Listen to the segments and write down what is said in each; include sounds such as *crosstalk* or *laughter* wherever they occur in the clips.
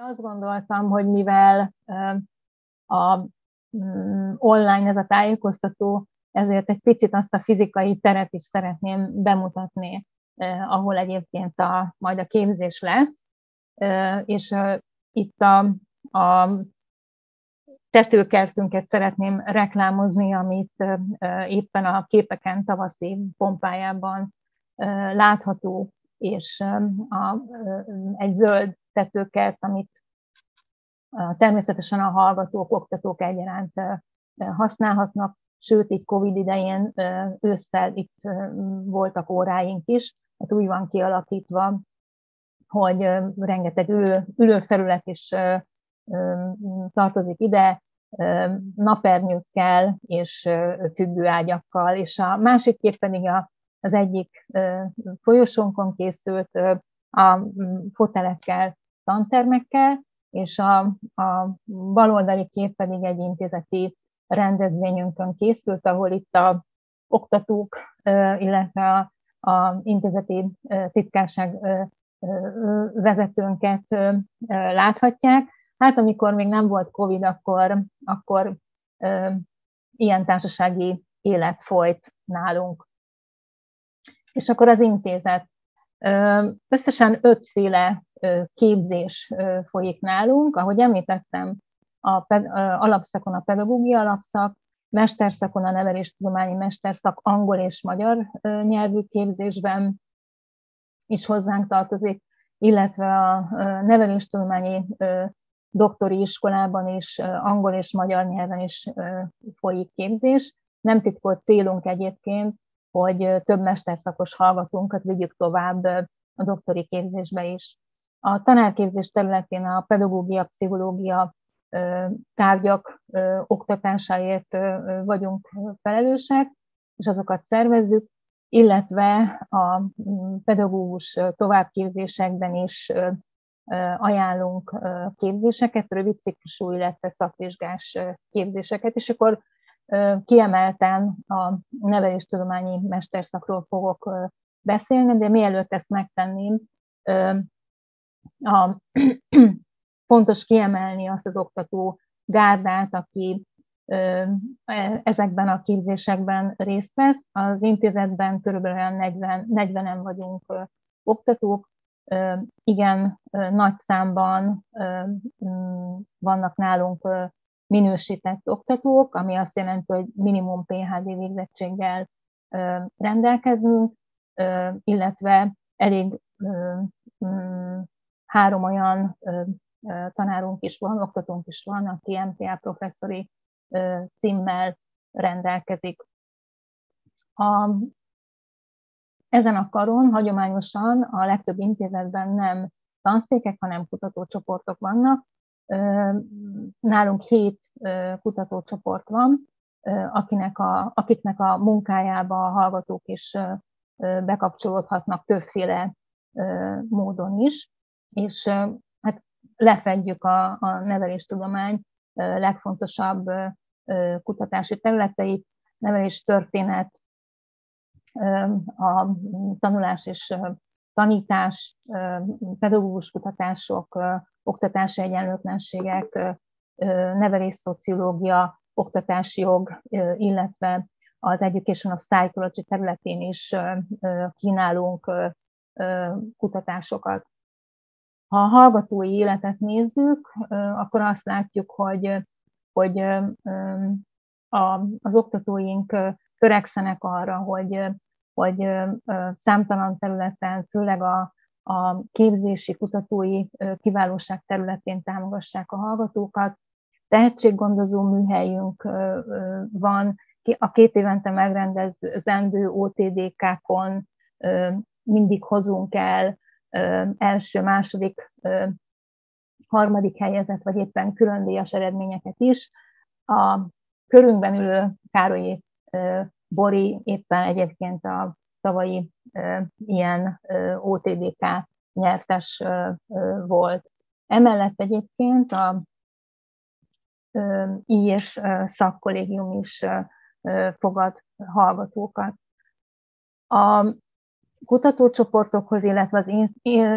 Azt gondoltam, hogy mivel a mm, online ez a tájékoztató, ezért egy picit azt a fizikai teret is szeretném bemutatni, ahol egyébként a, majd a képzés lesz, és itt a, a tetőkertünket szeretném reklámozni, amit éppen a képeken tavaszi pompájában látható, és a, egy zöld tetőkert, amit természetesen a hallgatók, oktatók egyaránt használhatnak, sőt, itt Covid idején ősszel itt voltak óráink is, hát úgy van kialakítva, hogy rengeteg ülő, ülőfelület is tartozik ide, napernyőkkel és függőágyakkal, és a másik kép pedig a, az egyik folyosónkon készült a fotelekkel, tantermekkel, és a, a baloldali kép pedig egy intézeti rendezvényünkön készült, ahol itt a oktatók, illetve a, a intézeti titkárság vezetőnket láthatják. Hát amikor még nem volt Covid, akkor, akkor ilyen társasági élet folyt nálunk. És akkor az intézet. Összesen ötféle képzés folyik nálunk. Ahogy említettem, a ped- alapszakon a pedagógia alapszak, mesterszakon a neveléstudományi mesterszak angol és magyar nyelvű képzésben is hozzánk tartozik, illetve a neveléstudományi doktori iskolában is angol és magyar nyelven is folyik képzés. Nem titkolt célunk egyébként, hogy több mesterszakos hallgatónkat vigyük tovább a doktori képzésbe is. A tanárképzés területén a pedagógia, pszichológia tárgyak oktatásáért vagyunk felelősek, és azokat szervezzük, illetve a pedagógus továbbképzésekben is ajánlunk képzéseket, rövid ciklusú, illetve szakvizsgás képzéseket, és akkor kiemelten a neveléstudományi mesterszakról fogok beszélni, de mielőtt ezt megtenném, a, *clears throat* fontos kiemelni azt az oktató gárdát, aki ezekben a képzésekben részt vesz. Az intézetben körülbelül 40, 40-en vagyunk oktatók, igen nagy számban vannak nálunk minősített oktatók, ami azt jelenti, hogy minimum PHD végzettséggel rendelkezünk, illetve elég három olyan tanárunk is van, oktatónk is van, aki MTA professzori címmel rendelkezik. A, ezen a karon hagyományosan a legtöbb intézetben nem tanszékek, hanem kutatócsoportok vannak. Nálunk hét kutatócsoport van, akinek a, akiknek a munkájába a hallgatók is bekapcsolódhatnak többféle módon is, és hát lefedjük a, a neveléstudomány legfontosabb kutatási területeit, nevelés történet, a tanulás és tanítás, pedagógus kutatások, oktatási egyenlőtlenségek, nevelés szociológia, oktatási jog, illetve az Education of Psychology területén is kínálunk kutatásokat. Ha a hallgatói életet nézzük, akkor azt látjuk, hogy, hogy az oktatóink törekszenek arra, hogy, hogy számtalan területen, főleg a, a képzési, kutatói kiválóság területén támogassák a hallgatókat. Tehetséggondozó műhelyünk van, a két évente megrendezendő OTDK-kon mindig hozunk el első, második, harmadik helyezett, vagy éppen különdíjas eredményeket is. A körünkben ülő Károlyi Bori éppen egyébként a tavalyi ilyen OTDK nyertes volt. Emellett egyébként a I és szakkollégium is fogad hallgatókat. A kutatócsoportokhoz, illetve az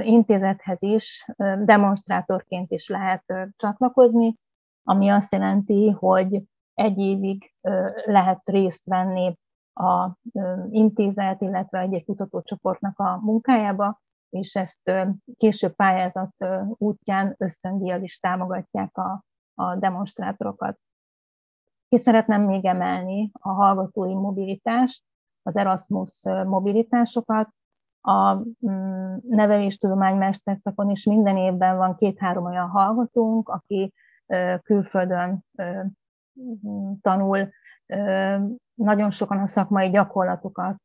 intézethez is demonstrátorként is lehet csatlakozni, ami azt jelenti, hogy egy évig lehet részt venni a intézet, illetve egy-egy kutatócsoportnak a munkájába, és ezt később pályázat útján ösztöndíjjal is támogatják a, a demonstrátorokat. Ki szeretném még emelni a hallgatói mobilitást, az Erasmus mobilitásokat. A mm, neveléstudomány mesterszakon is minden évben van két-három olyan hallgatónk, aki külföldön tanul, nagyon sokan a szakmai gyakorlatokat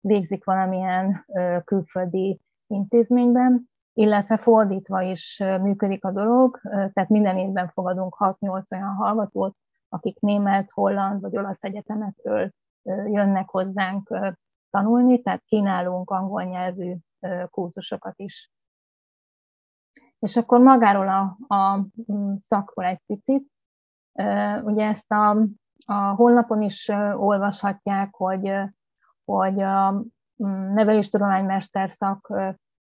végzik valamilyen külföldi intézményben, illetve fordítva is működik a dolog, tehát minden évben fogadunk 6-8 olyan hallgatót, akik német, holland vagy olasz egyetemekről jönnek hozzánk tanulni, tehát kínálunk angol nyelvű kurzusokat is. És akkor magáról a, a szakról egy picit. Ugye ezt a, a honlapon is olvashatják, hogy, hogy a neveléstudománymester szak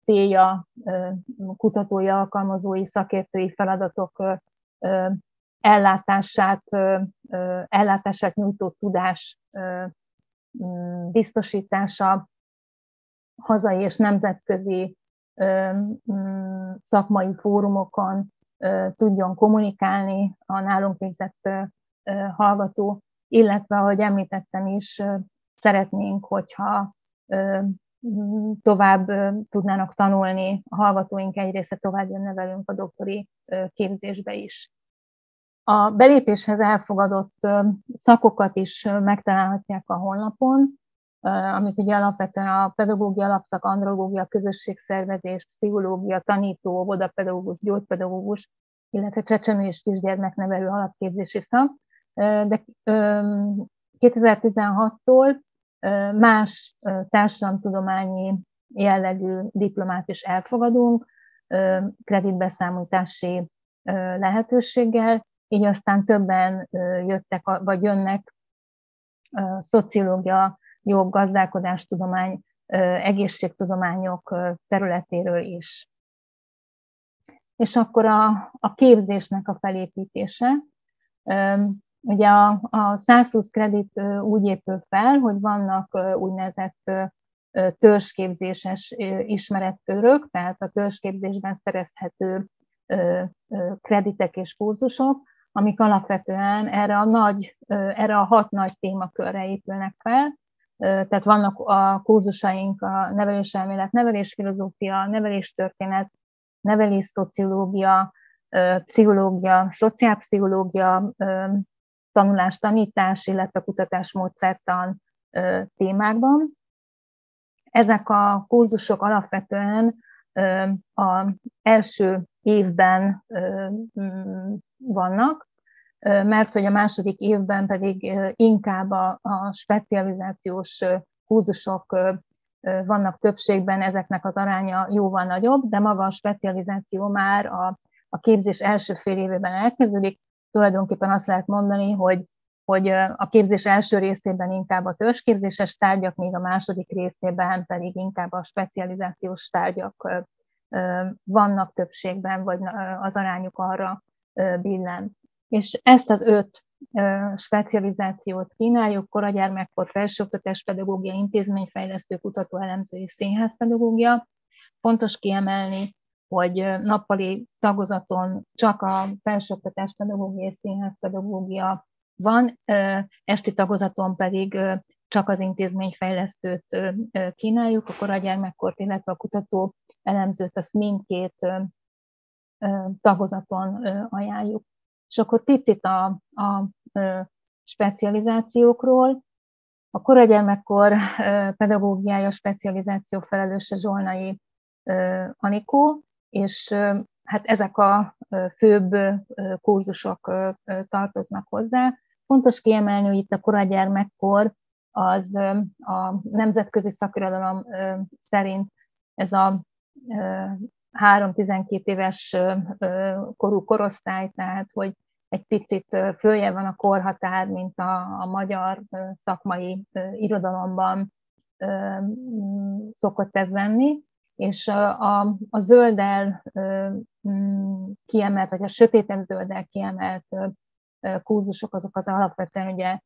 célja, kutatói, alkalmazói, szakértői feladatok ellátását, ellátását nyújtó tudás biztosítása, hazai és nemzetközi szakmai fórumokon tudjon kommunikálni a nálunk végzett hallgató, illetve, ahogy említettem is, szeretnénk, hogyha tovább tudnának tanulni, a hallgatóink egy része tovább jönne velünk a doktori képzésbe is. A belépéshez elfogadott szakokat is megtalálhatják a honlapon, amik ugye alapvetően a pedagógia alapszak, andrológia, közösségszervezés, pszichológia, tanító, óvodapedagógus, gyógypedagógus, illetve csecsemő és kisgyermeknevelő alapképzési szak. De 2016-tól más társadalomtudományi jellegű diplomát is elfogadunk, kreditbeszámítási lehetőséggel, így aztán többen jöttek, vagy jönnek szociológia, jog, gazdálkodástudomány, egészségtudományok területéről is. És akkor a, a képzésnek a felépítése. Ugye a, a 120 kredit úgy épül fel, hogy vannak úgynevezett törzsképzéses ismeretkörök, tehát a törzsképzésben szerezhető kreditek és kurzusok, amik alapvetően erre a, nagy, erre a hat nagy témakörre épülnek fel. Tehát vannak a kurzusaink a neveléselmélet, nevelésfilozófia, neveléstörténet, nevelésszociológia, pszichológia, szociálpszichológia, tanulás, tanítás, illetve kutatásmódszertan témákban. Ezek a kurzusok alapvetően az első évben vannak, mert hogy a második évben pedig inkább a, a specializációs kurzusok vannak többségben, ezeknek az aránya jóval nagyobb, de maga a specializáció már a, a képzés első fél évében elkezdődik. Tulajdonképpen azt lehet mondani, hogy, hogy a képzés első részében inkább a törzsképzéses tárgyak, míg a második részében pedig inkább a specializációs tárgyak vannak többségben, vagy az arányuk arra billen. És ezt az öt specializációt kínáljuk, koragyermekkor felsőoktatás pedagógia, intézményfejlesztő, kutató, elemző és színházpedagógia. Fontos kiemelni, hogy nappali tagozaton csak a felsőoktatás pedagógia és színházpedagógia van, esti tagozaton pedig csak az intézményfejlesztőt kínáljuk, a koragyermekkort, illetve a kutató elemzőt, azt mindkét tagozaton ajánljuk. És akkor picit a, a specializációkról. A koragyermekkor pedagógiája specializáció felelőse Zsolnai Anikó, és hát ezek a főbb kurzusok tartoznak hozzá. Fontos kiemelni, hogy itt a koragyermekkor az a nemzetközi szakirodalom szerint ez a 3-12 éves korú korosztály, tehát hogy egy picit följebb van a korhatár, mint a, a magyar szakmai irodalomban szokott ez lenni, és a, a zölddel kiemelt, vagy a sötétebb zölddel kiemelt kurzusok, azok az alapvetően ugye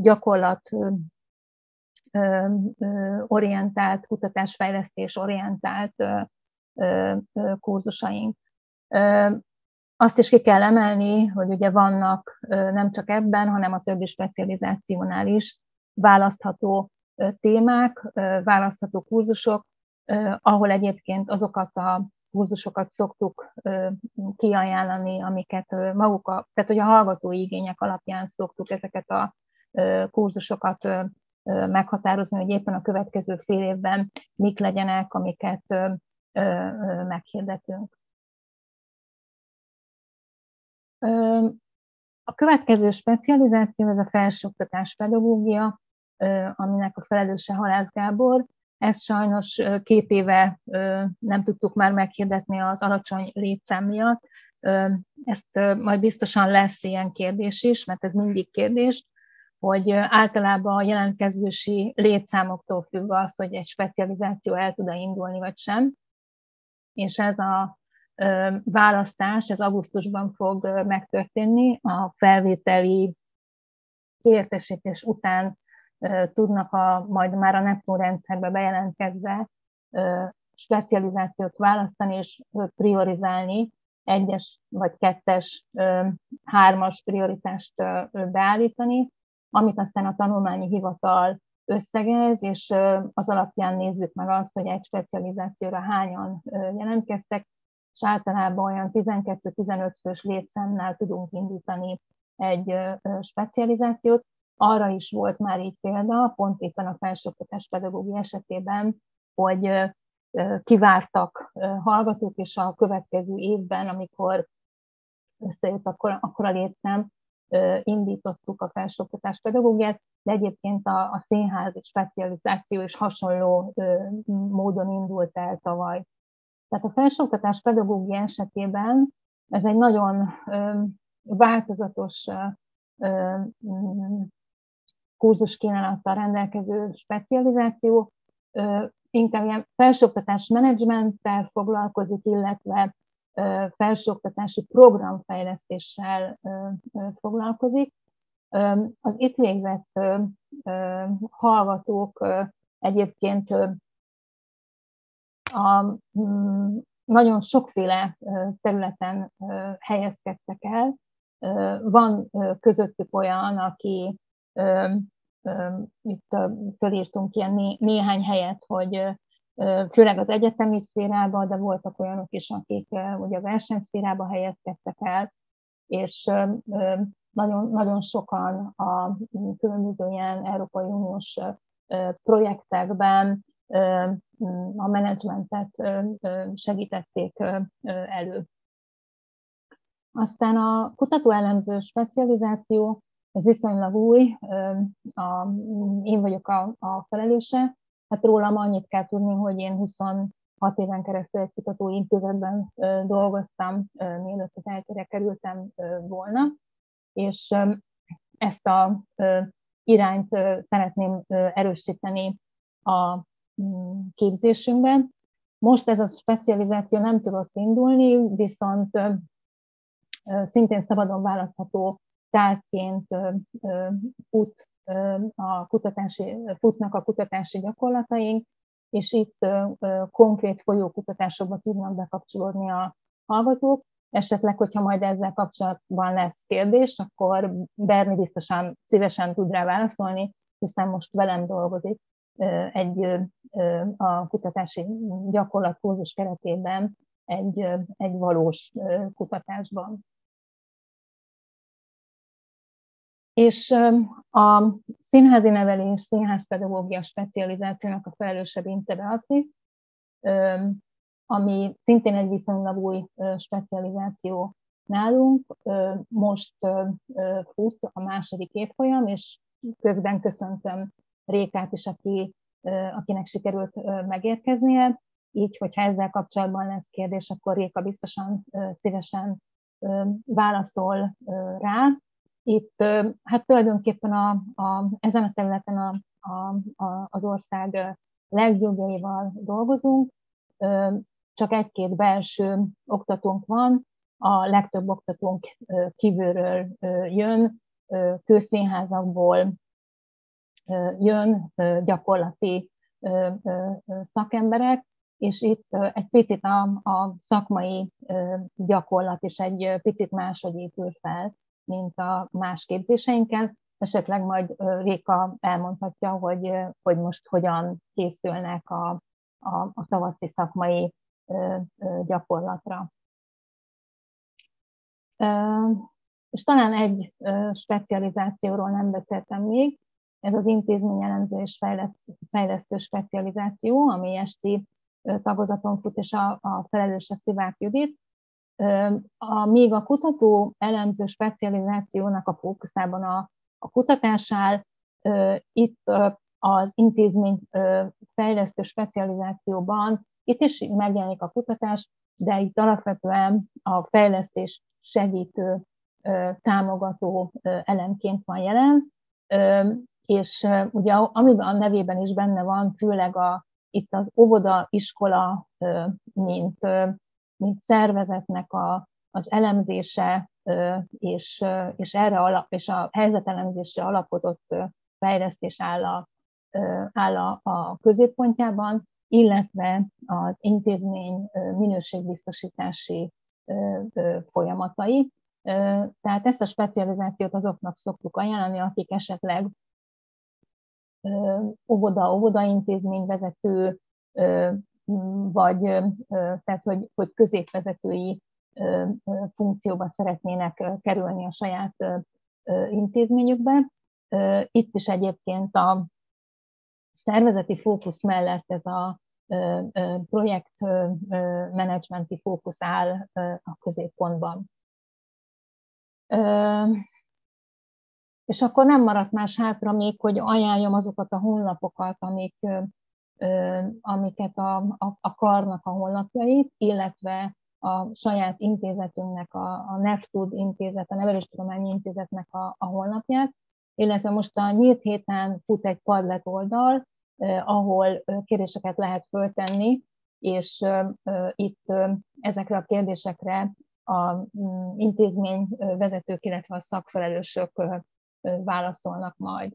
gyakorlat orientált, kutatásfejlesztés orientált kurzusaink. Azt is ki kell emelni, hogy ugye vannak nem csak ebben, hanem a többi specializációnál is választható témák, választható kurzusok, ahol egyébként azokat a kurzusokat szoktuk kiajánlani, amiket maguk a, tehát hogy a hallgatói igények alapján szoktuk ezeket a kurzusokat meghatározni, hogy éppen a következő fél évben mik legyenek, amiket meghirdetünk. A következő specializáció, ez a felsőoktatás pedagógia, aminek a felelőse Halász Gábor. Ezt sajnos két éve nem tudtuk már meghirdetni az alacsony létszám miatt. Ezt majd biztosan lesz ilyen kérdés is, mert ez mindig kérdés, hogy általában a jelentkezősi létszámoktól függ az, hogy egy specializáció el tud-e indulni, vagy sem. És ez a választás, ez augusztusban fog megtörténni, a felvételi kiértesítés után tudnak a, majd már a Neptun rendszerbe bejelentkezve specializációt választani és priorizálni, egyes vagy kettes, hármas prioritást beállítani, amit aztán a tanulmányi hivatal összegez, és az alapján nézzük meg azt, hogy egy specializációra hányan jelentkeztek, és általában olyan 12-15 fős létszámnál tudunk indítani egy specializációt. Arra is volt már így példa, pont éppen a felsőoktatás pedagógia esetében, hogy kivártak hallgatók, és a következő évben, amikor összejött akkor, akkor a létszám, indítottuk a felsőoktatás pedagógiát, de egyébként a, a színházi specializáció is hasonló módon indult el tavaly. Tehát a felsőoktatás pedagógia esetében ez egy nagyon változatos kurzuskínálattal rendelkező specializáció, inkább ilyen felsőoktatás menedzsmenttel foglalkozik, illetve felsőoktatási programfejlesztéssel foglalkozik. Az itt végzett hallgatók egyébként a, mm, nagyon sokféle területen helyezkedtek el. Van közöttük olyan, aki itt fölírtunk ilyen néhány helyet, hogy főleg az egyetemi szférában, de voltak olyanok is, akik ugye a versenyszférába helyezkedtek el, és nagyon, nagyon sokan a különböző ilyen Európai Uniós projektekben a menedzsmentet segítették elő. Aztán a kutatóellenző specializáció, ez viszonylag új, a, én vagyok a, a felelőse, hát rólam annyit kell tudni, hogy én 26 éven keresztül egy kutatóintézetben dolgoztam, mielőtt az eltére kerültem volna, és ezt a irányt szeretném erősíteni a képzésünkben. Most ez a specializáció nem tudott indulni, viszont szintén szabadon választható tárgyként fut a kutatási, futnak a kutatási gyakorlataink, és itt konkrét folyókutatásokba tudnak bekapcsolódni a hallgatók. Esetleg, hogyha majd ezzel kapcsolatban lesz kérdés, akkor Berni biztosan szívesen tud rá válaszolni, hiszen most velem dolgozik egy a kutatási gyakorlat kurzus keretében egy, egy valós kutatásban. És a színházi nevelés, színházpedagógia specializációnak a felelőse Vince Beatriz, ami szintén egy viszonylag új specializáció nálunk. Most fut a második évfolyam, és közben köszöntöm Rékát is, aki, akinek sikerült megérkeznie. Így, hogyha ezzel kapcsolatban lesz kérdés, akkor Réka biztosan szívesen válaszol rá. Itt hát tulajdonképpen a, a, ezen a területen a, az ország legjobbjaival dolgozunk, csak egy-két belső oktatónk van, a legtöbb oktatónk kívülről jön, kőszínházakból jön gyakorlati szakemberek, és itt egy picit a, a szakmai gyakorlat is egy picit máshogy épül fel, mint a más képzéseinken. Esetleg majd Réka elmondhatja, hogy, hogy most hogyan készülnek a, a, a tavaszi szakmai gyakorlatra. És talán egy specializációról nem beszéltem még, ez az intézményelemző és fejlesztő specializáció, ami esti tagozaton fut, és a, a felelőse Szivák Judit. A, még a kutató elemző specializációnak a fókuszában a, a kutatás áll, itt az intézmény fejlesztő specializációban, itt is megjelenik a kutatás, de itt alapvetően a fejlesztés segítő, támogató elemként van jelen, és ugye amiben a nevében is benne van, főleg a, itt az óvoda, iskola, mint, mint szervezetnek a, az elemzése, és, és erre alap, és a helyzetelemzésre alapozott fejlesztés áll a, áll a, a középpontjában, illetve az intézmény minőségbiztosítási folyamatai. Tehát ezt a specializációt azoknak szoktuk ajánlani, akik esetleg óvoda, óvodaintézményvezető, vagy tehát, hogy, hogy középvezetői funkcióba szeretnének kerülni a saját intézményükbe. Itt is egyébként a szervezeti fókusz mellett ez a projektmenedzsmenti fókusz áll a középpontban. És akkor nem maradt más hátra még, hogy ajánljam azokat a honlapokat, amik, amiket a, a, a karnak a honlapjait, illetve a saját intézetünknek, a, a NEFTUD intézet, a Neveléstudományi Intézetnek a, a honlapját, illetve most a nyílt héten fut egy padlet oldal, eh, ahol kérdéseket lehet föltenni, és eh, itt eh, ezekre a kérdésekre a mm, intézmény vezetők, illetve a szakfelelősök válaszolnak majd.